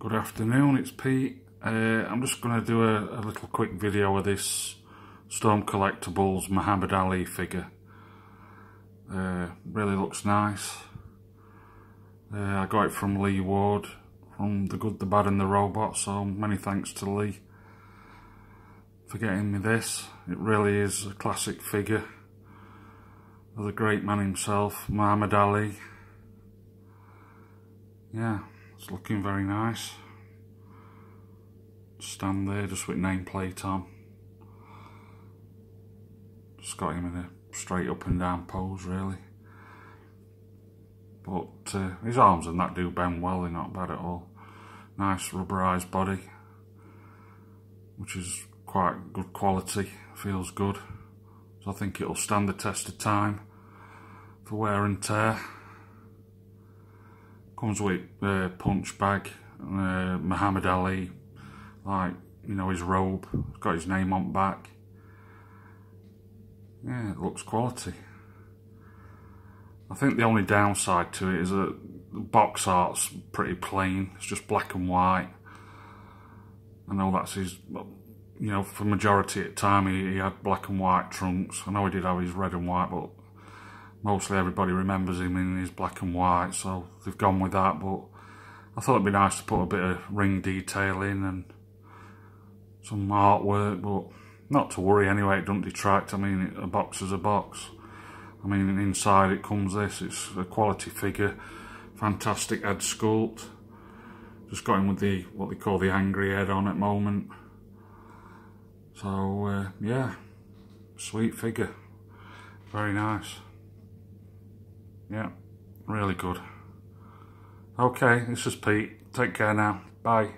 Good afternoon, it's Pete. Uh, I'm just going to do a, a, little quick video of this Storm Collectibles Muhammad Ali figure. Uh, really looks nice. Uh, I got it from Lee Ward, from The Good, The Bad and The Robot, so many thanks to Lee for getting me this. It really is a classic figure of the great man himself, Muhammad Ali. Yeah. It's looking very nice. Stand there just with nameplate on. Just got him in a straight up and down pose really. But uh, his arms and that do bend well, they're not bad at all. Nice rubberized body, which is quite good quality, feels good. So I think it'll stand the test of time for wear and tear. Comes with a punch bag, uh, Muhammad Ali, like, you know, his robe, got his name on back. Yeah, it looks quality. I think the only downside to it is that the box art's pretty plain. It's just black and white. I know that's his, you know, for majority of the time he, he had black and white trunks. I know he did have his red and white, but mostly everybody remembers him in his black and white, so they've gone with that. But I thought it'd be nice to put a bit of ring detail in and some artwork, but not to worry anyway, it doesn't detract. I mean, a box is a box. I mean, inside it comes this, it's a quality figure, fantastic head sculpt. Just got him with the, what they call the angry head on at the moment. So, uh, yeah, sweet figure. Very nice. Yeah, really good. Okay, this is Pete. Take care now. Bye.